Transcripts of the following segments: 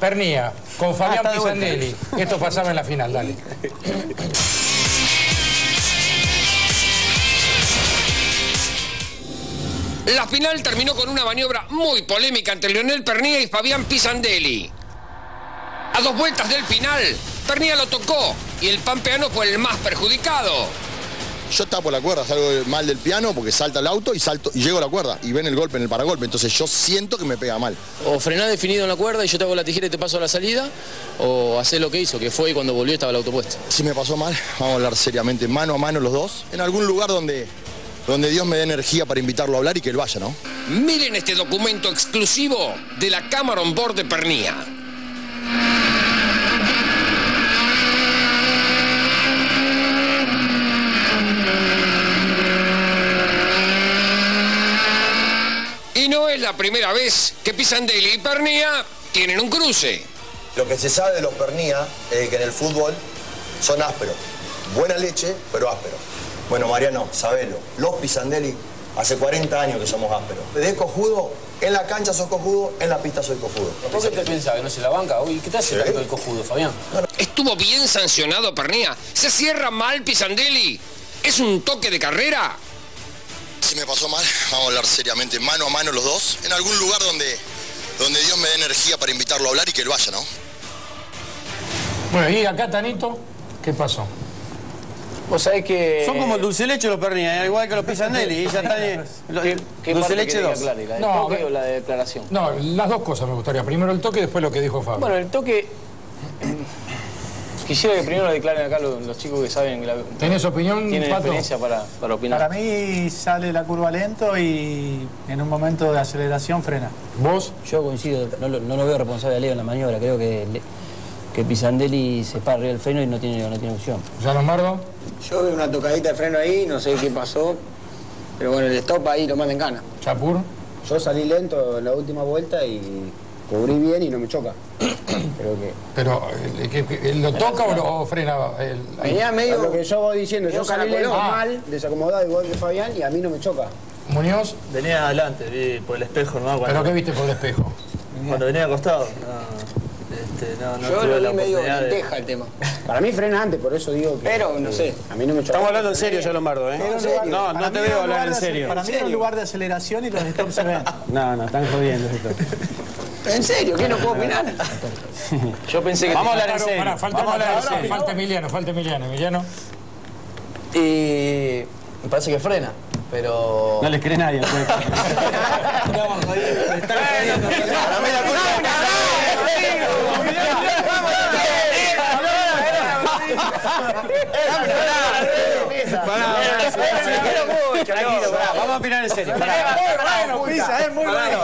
Pernía, con Fabián vuelta. Pisandelli. Esto pasaba en la final, dale. La final terminó con una maniobra muy polémica entre Leonel Pernía y Fabián Pisandelli. A dos vueltas del final, Pernía lo tocó y el pampeano fue el más perjudicado. Yo tapo la cuerda, salgo mal del piano porque salta el auto y salto y llego a la cuerda y ven el golpe en el paragolpe. Entonces yo siento que me pega mal. O frenás definido en la cuerda y yo te hago la tijera y te paso a la salida, o hacer lo que hizo, que fue y cuando volvió estaba el auto puesto. Si me pasó mal, vamos a hablar seriamente, mano a mano los dos, en algún lugar donde, donde Dios me dé energía para invitarlo a hablar y que él vaya, ¿no? Miren este documento exclusivo de la cámara on board de Pernía. La primera vez que Pisandelli y Pernía tienen un cruce. Lo que se sabe de los pernía es que en el fútbol son ásperos. Buena leche, pero ásperos. Bueno, Mariano, sabelo. Los Pisandelli, hace 40 años que somos ásperos. De cojudo, en la cancha sos cojudo, en la pista soy cojudo. ¿Por qué te pensás que no se la banca? Uy, ¿qué te hace tanto el cojudo, Fabián? Estuvo bien sancionado Pernía. Se cierra mal Pisandelli. ¿Es un toque de carrera? Si me pasó mal, vamos a hablar seriamente, mano a mano los dos, en algún lugar donde, donde Dios me dé energía para invitarlo a hablar y que él vaya, ¿no? Bueno, y acá, Tanito, ¿qué pasó? Vos sabés que... Son como el dulce leche los pernillas, igual que los pisandelli. Y ya están. eh, lo- ¿Qué, qué dulce leche querés que 2. aclare? ¿La del No, toque o la de declaración? No, las dos cosas me gustaría. Primero el toque y después lo que dijo Fabio. Bueno, el toque... Quisiera que primero lo declaren acá los, los chicos que saben que la, ¿Tenés opinión, tienen Pato? experiencia para, para opinar. Para mí sale la curva lento y en un momento de aceleración frena. ¿Vos? Yo coincido, no lo, no lo veo responsable a Leo en la maniobra, creo que, que Pisandelli se para arriba del freno y no tiene, no tiene opción. ¿Ya Lombardo? Yo veo una tocadita de freno ahí, no sé qué pasó, pero bueno, el stop ahí lo manda en gana. ¿Chapur? Yo salí lento en la última vuelta y cubrí bien y no me choca. Creo que... ¿Pero que- que- lo toca o, lo- o frena? El, Venía medio... Lo que yo voy diciendo, yo salí lento caracolón. mal, desacomodado igual que Fabián y a mí no me choca. ¿Muñoz? Venía adelante, vi por el espejo, ¿no? ¿Pero Cuando, qué viste por el espejo? cuando venía acostado. No, este, no, no yo lo vi medio oportunidad de- lenteja el tema. Para mí frena antes, por eso digo que... Pero, no sé, a mí no me choca. Estamos hablando en serio, yo Lombardo, ¿eh? No, no te veo hablar en serio. Para mí era un lugar de aceleración y los stops se ven. No, no, están jodiendo esto. ¿En serio? ¿Qué no puedo opinar? Yo pensé que... Vamos a hablar en serio. falta, Vamos a hablar en falta- serio. falta Emiliano, falta Emiliano. Emiliano. Y me parece que frena, pero... No les cree nadie. pues. Vamos a opinar en serio. Bueno, Pisa, es muy bueno.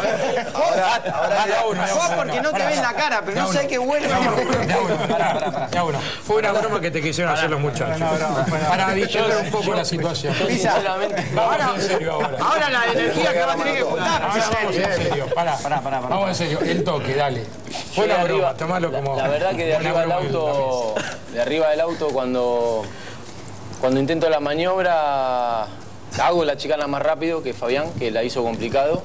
Vos porque no te la cara, pero no sé qué huele. Ya uno, pará, pará, pará, ya uno. Fue una broma que te quisieron hacer los muchachos. Para distender un poco la situación. Vamos en serio ahora. Ahora la energía que va a tener que juntar. Ahora vamos en serio. Pará, pará, pará. Vamos en serio. El toque, dale. Fue una broma, tomalo como. La, verdad que de arriba del auto, de arriba del auto cuando, cuando intento la maniobra, hago la chicana más rápido que Fabián, que la hizo complicado.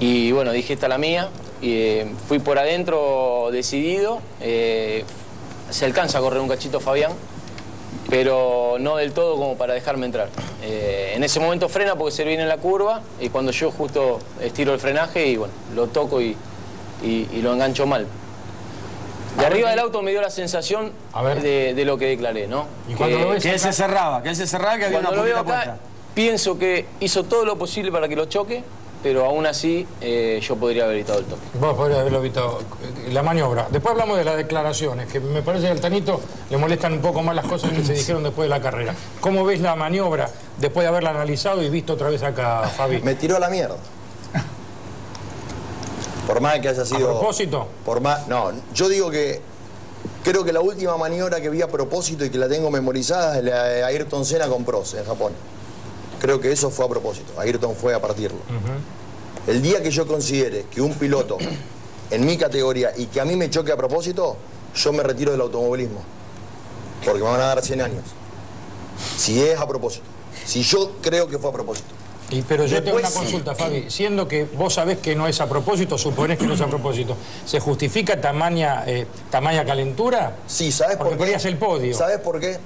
Y bueno, dije esta es la mía. Y eh, fui por adentro decidido. eh, se alcanza a correr un cachito Fabián, pero no del todo como para dejarme entrar. Eh, en ese momento frena porque se viene en la curva y cuando yo justo estiro el frenaje y bueno, lo toco y, y- y lo engancho mal. De arriba del auto me dio la sensación A ver. de, de lo que declaré, ¿no? Y cuando lo ves Que él se cerraba, que él se cerraba, que había una Cuando lo veo acá, puesta. Pienso que hizo todo lo posible para que lo choque, pero aún así eh, yo podría haber evitado el toque. Vos podrías haberlo visto. eh, La maniobra. Después hablamos de las declaraciones, que me parece que al Tanito le molestan un poco más las cosas que se dijeron después de la carrera. ¿Cómo ves la maniobra después de haberla analizado y visto otra vez acá, Fabi? Me tiró a la mierda. Por más que haya ¿A sido... propósito? Por más, no, yo digo que creo que la última maniobra que vi a propósito y que la tengo memorizada es la de Ayrton Senna con Prost en Japón. Creo que eso fue a propósito. Ayrton fue a partirlo. El día que yo considere que un piloto en mi categoría y que a mí me choque a propósito, yo me retiro del automovilismo. Porque me van a dar 100 años. Si es a propósito. Si yo creo que fue a propósito. Y, pero yo tengo una consulta, Fabi. Siendo que vos sabés que no es a propósito, suponés que no es a propósito, ¿se justifica tamaña, eh, tamaña calentura? Sí, ¿sabes Porque por qué? querías el podio. ¿Sabes por qué?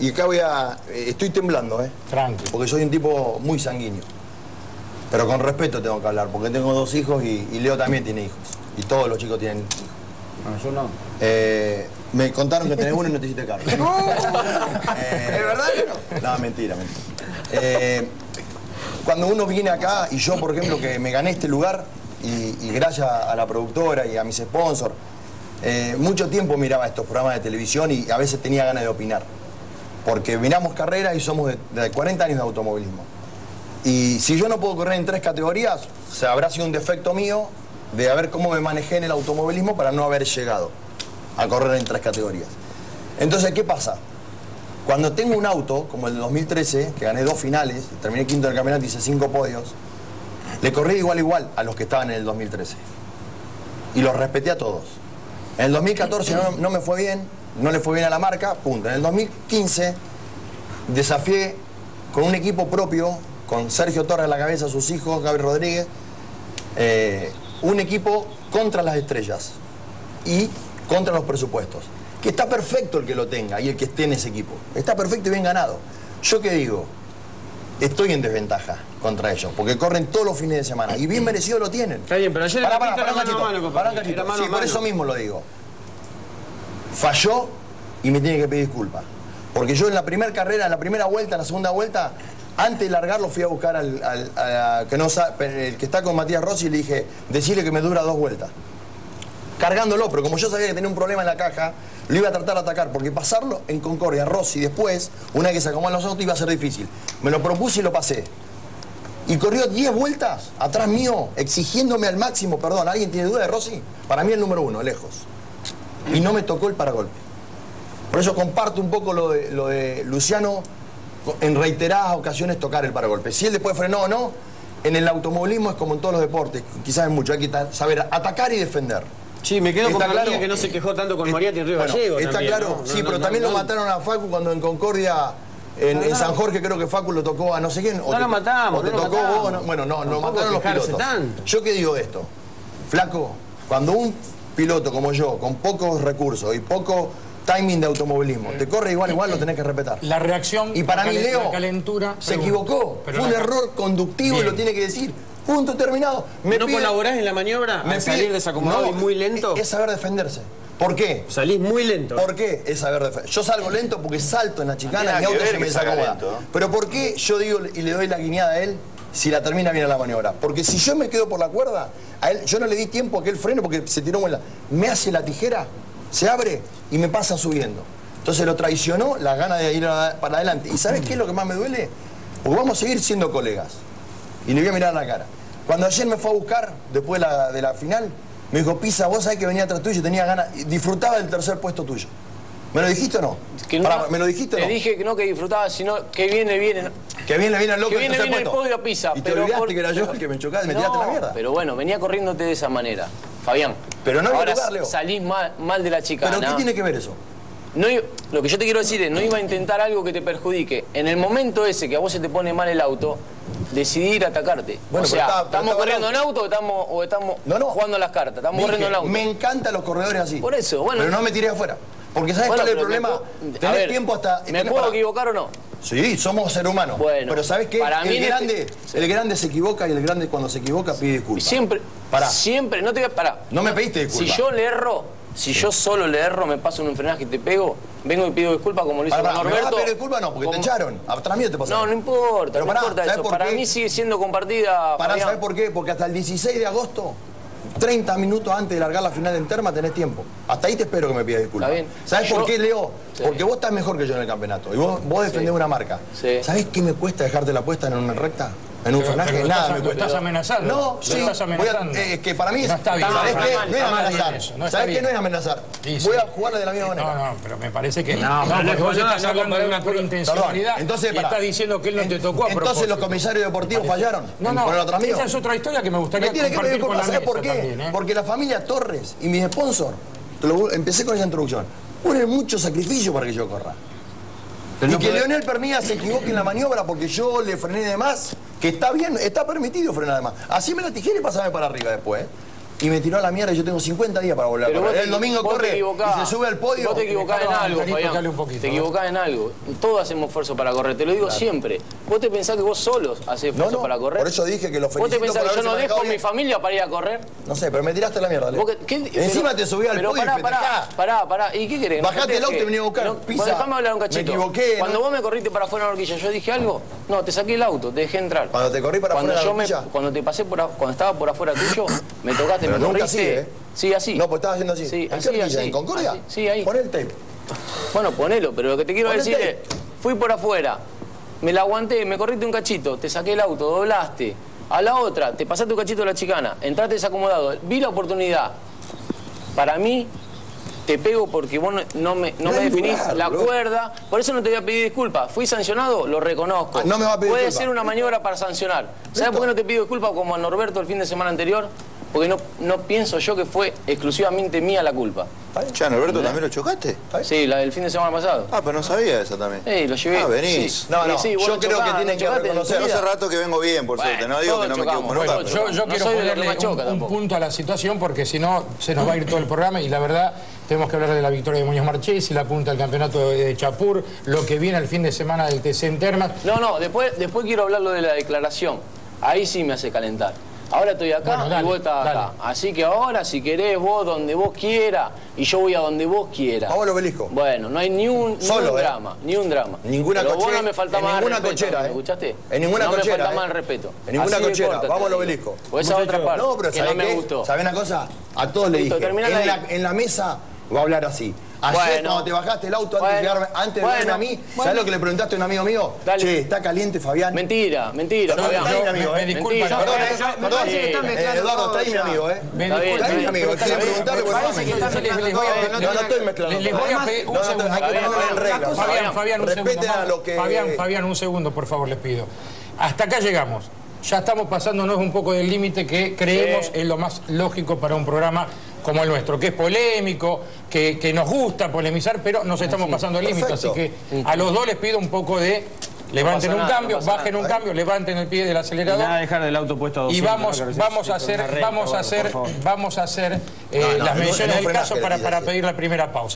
Y acá voy a... eh, estoy temblando, ¿eh? Tranqui. Porque soy un tipo muy sanguíneo. Pero con respeto tengo que hablar, porque tengo dos hijos y, y Leo también tiene hijos. Y todos los chicos tienen hijos. No, yo no. Eh, me contaron que tenés uno y no te hiciste cargo. Eh, ¿Es verdad que no? No, mentira, mentira. Eh, cuando uno viene acá, y yo, por ejemplo, que me gané este lugar, y, y gracias a la productora y a mis sponsors, eh, mucho tiempo miraba estos programas de televisión y a veces tenía ganas de opinar. Porque miramos carreras y somos de, de 40 años de automovilismo. Y si yo no puedo correr en tres categorías, se habrá sido un defecto mío de ver cómo me manejé en el automovilismo para no haber llegado a correr en tres categorías. Entonces, ¿qué pasa? Cuando tengo un auto, como el de 2013, que gané dos finales, terminé quinto del campeonato y hice cinco podios, le corrí igual igual a los que estaban en el 2013. Y los respeté a todos. En el 2014 no, no me fue bien, no le fue bien a la marca, punto. En el 2015 desafié con un equipo propio, con Sergio Torres a la cabeza, sus hijos, Gabriel Rodríguez, eh, un equipo contra las estrellas y contra los presupuestos. Que está perfecto el que lo tenga y el que esté en ese equipo. Está perfecto y bien ganado. ¿Yo qué digo? Estoy en desventaja contra ellos, porque corren todos los fines de semana y bien merecido lo tienen. Está bien, pero ayer el Pará, pará, capítulo pará un era mano a cachito, mano, pará un compadre. cachito. Era mano Sí, por eso mismo lo digo. Falló y me tiene que pedir disculpas. Porque yo en la primera carrera, en la primera vuelta, en la segunda vuelta, antes de largarlo fui a buscar al, que no el que está con Matías Rossi y le dije, decirle que me dura dos vueltas. Cargándolo, pero como yo sabía que tenía un problema en la caja, lo iba a tratar de atacar, porque pasarlo en Concordia, Rossi después, una vez que se acomodan los autos, iba a ser difícil. Me lo propuse y lo pasé. Y corrió 10 vueltas atrás mío, exigiéndome al máximo, perdón, ¿alguien tiene duda de Rossi? Para mí el número uno, lejos. Y no me tocó el paragolpe. Por eso comparto un poco lo de, lo de Luciano, en reiteradas ocasiones tocar el paragolpe. Si él después frenó o no, en el automovilismo es como en todos los deportes, quizás en mucho, hay que saber atacar y defender. Sí, me quedo con ¿Está Carolina claro? que no se quejó tanto con Moriarty en Río bueno, Gallego. Está también, claro, ¿no? sí, No, pero no, también lo mataron a Facu cuando en Concordia, en, en San Jorge creo que Facu lo tocó a no sé quién. o No te- lo matamos, O te tocó matamos. vos, no- bueno, no, lo mataron los pilotos. tanto. Yo qué digo esto, flaco, cuando un piloto como yo, con pocos recursos y poco timing de automovilismo, te corre igual, igual lo tenés que respetar. La reacción, Y para mí Leo calentura... se pregunto, equivocó, pero fue un la- error conductivo y lo tiene que decir. Punto terminado. Me ¿No pide- colaborás en la maniobra me al pide- salir desacomodado No, y muy lento? Es saber defenderse. ¿Por qué? Salís muy lento. ¿Por qué? Es saber defender. Yo salgo lento porque salto en la chicana y auto se me desacomoda. Pero ¿por qué yo digo y le doy la guiñada a él si la termina bien la maniobra? Porque si yo me quedo por la cuerda, él yo no le di tiempo a aquel freno porque se tiró vuela. Me hace la tijera, se abre y me pasa subiendo. Entonces lo traicionó las ganas de ir para adelante. ¿Y sabes qué es lo que más me duele? Porque vamos a seguir siendo colegas. Y le voy a mirar la cara. Cuando ayer me fue a buscar, después de la, la final, me dijo, Pisa, vos sabés que venía atrás tuyo y tenía ganas, disfrutaba del tercer puesto tuyo. ¿Me lo dijiste o no? Que no- Pará, ¿Me lo dijiste o Te no? dije que no que disfrutaba, sino que viene, viene. Que viene, viene al loco Que el viene, viene el podio a Pisa. Y te pero olvidaste por- que era yo el que me chocaba, me tiraste No, la mierda. Pero bueno, venía corriéndote de esa manera, Fabián. Pero no Ahora lugar, Leo. salís mal, mal de la chica. ¿Pero qué tiene que ver eso? No, lo que yo te quiero decir es, no iba a intentar algo que te perjudique. En el momento ese que a vos se te pone mal el auto, decidí ir a atacarte. Bueno, o sea, está- ¿estamos corriendo el en auto o estamos, o estamos jugando a las cartas? Estamos Dije, corriendo en auto. Me encantan los corredores así. Por eso, bueno. Pero no me tiré afuera. Porque ¿sabes Bueno, cuál es el problema? puedo- Tenés ver, tiempo hasta... ¿Me puedo para- equivocar o no? Sí, somos seres humanos. Bueno, pero ¿sabes qué? para mí el, este- grande, el grande se equivoca y el grande cuando se equivoca pide disculpas. Siempre, Pará. siempre, no te voy a parar. No me pediste Si disculpas. yo le erro, si yo solo le erro, me paso un enfrenaje y te pego, vengo y pido disculpas como lo hizo pará, ¿Me vas a Norberto. pedir disculpas? No, porque te echaron. Atrás mío te pasaron. No, no importa, Pero no pará, importa ¿sabes eso. Para mí sigue siendo compartida. Pará, Fabián. ¿sabes por qué? Porque hasta el 16 de agosto, 30 minutos antes de largar la final en Terma, tenés tiempo. Hasta ahí te espero que me pidas disculpas. Está bien. ¿Sabes por qué, Leo? Sí. Porque vos estás mejor que yo en el campeonato. Y vos, vos defendés una marca. Sí. ¿Sabés qué me cuesta dejarte la puesta en una recta? En un Pero- frenaje, pero nada estás- me cuesta. estás amenazando. No, sí. estás voy a- amenazando. eh, es que para mí es. No está bien. ¿Sabés Está qué? No es amenazar. eso, no ¿Sabés qué? No es amenazar. Sí, sí. Voy a jugarle de la misma manera. No, no, pero me parece que... No, No, porque no, vos estás hablando de una pero- intencionalidad entonces, y estás diciendo que él no te tocó a Entonces los comisarios deportivos fallaron. No, no, esa es otra historia que me gustaría Me tiene que pedir compartir con la. ¿Sabes por qué? también, ¿eh? Porque la familia Torres y mis sponsors, te lo- empecé con esa introducción, ponen mucho sacrificio para que yo corra. Y que Leonel Pernilla se equivoque en la maniobra porque yo le frené de más, que está bien, está permitido frenar de más. Así me la tijera y pasame para arriba después, ¿eh? Y me tiró a la mierda y yo tengo 50 días para volver Pero El domingo corre y se sube al podio. Vos te equivocás en algo, Tanito, Fabián. dale un poquito, te equivocás en algo. Todos hacemos esfuerzo para correr, te lo digo siempre. Vos te pensás que vos solos haces esfuerzo No, no, para correr. por eso dije que lo ¿Vos te felicito pensás que yo no dejo a mi familia para ir a correr? No sé, pero me tiraste a la mierda. Vos que- ¿qué- Encima pero- te subí al pero podio pará, y pará, pará, pará. ¿Y qué querés? Bajate ¿No el auto y que- vení a buscar no, vos Dejame hablar un Me cachito. equivoqué, Cuando vos me corriste para afuera de la horquilla, ¿yo dije algo? No, te saqué el auto, te dejé entrar. Cuando te corrí para afuera de la yo me- horquilla. Cuando te pasé por cuando estaba por afuera tuyo, me tocaste, Pero me nunca corriste. así, ¿eh? Sí, así. No, pues estabas haciendo así. Sí, ¿En qué así. ¿En Concordia? Así, sí, ahí. Pon el tape. Bueno, ponelo, pero lo que te quiero decir es, fui por afuera, me la aguanté, me corriste un cachito, te saqué el auto, doblaste. A la otra, te pasaste un cachito de la chicana, entraste desacomodado, vi la oportunidad. Para mí, te pego porque vos no, no me, no No me definís lugar, la bro. cuerda, por eso no te voy a pedir disculpas. Fui sancionado, lo reconozco. Ah, no me va a pedir Puede ser una maniobra para sancionar. ¿Sabes por qué no te pido disculpas como a Norberto el fin de semana anterior? Porque no, no pienso yo que fue exclusivamente mía la culpa. Che, Norberto, ¿también lo chocaste? Sí, la del fin de semana pasado. Ah, pero no sabía esa también. Eh, lo llevé. Ah, venís. Sí. No, no, Sí, sí, yo creo que tienen que reconocer. Hace rato que vengo bien, por Bueno, suerte. No digo que no me todos equivoco chocamos, nunca. Yo, yo no quiero ponerle un, un punto a la situación porque si no se nos va a ir todo el programa y la verdad tenemos que hablar de la victoria de Muñoz Marchés y la punta del campeonato de, de Chapur, lo que viene el fin de semana del TC en Termas. No, no, después, después quiero hablar lo de la declaración. Ahí sí me hace calentar. Ahora estoy acá Bueno, dale, y vos estás dale. acá. Así que ahora, si querés, vos donde vos quieras y yo voy a donde vos quieras. Vamos al obelisco. Bueno, no hay ni un, ni Solo, un eh. drama, ni un drama. Ninguna Pero vos cochera- no me falta en más ninguna respeto, cochera, ¿me eh. escuchaste? En ninguna no cochera, me falta eh. más respeto. En ninguna Así cochera. corta, Vamos al obelisco. O esa otra parte No, pero que ¿sabés no me qué? gustó. ¿Sabés una cosa? A todos le dije. En la, en la mesa va a hablar así. Ayer Bueno. cuando te bajaste el auto antes de, Bueno. llegarme- antes de Bueno. verme a mí, ¿sabés Bueno. lo que le preguntaste a un amigo mío? Dale. Che, está caliente Fabián. Mentira, mentira, Yo- Fabián. está amigo, me- eh. me disculpa, Mentira. Perdón, eh, perdón. Eh, Eduardo, está ahí mi amigo, ¿eh? Me disculpa, está bien, amigo, que le pero- preguntaste, pero- bueno, parece no que equivoco. mezclando No, no estoy mezclando. Les voy a pedir un no, no, segundo. hay que Fabián, ponerlo en regla. Fabián, Fabián, un Respeten segundo. a lo que... Fabián, Fabián, un segundo, por favor, les pido. Hasta acá llegamos. Ya estamos pasándonos un poco del límite que creemos Sí. es lo más lógico para un programa como el nuestro, que es polémico, que, que nos gusta polemizar, pero nos estamos pasando el límite. Así que a los dos les pido un poco de levanten un nada, cambio, no bajen un nada. cambio, levanten el pie del acelerador. Nada de dejar del auto puesto a Y 200, vamos, ¿no? Que vamos a hacer, recta, vamos a hacer, vamos a hacer eh, las no del caso para, para pedir la primera pausa.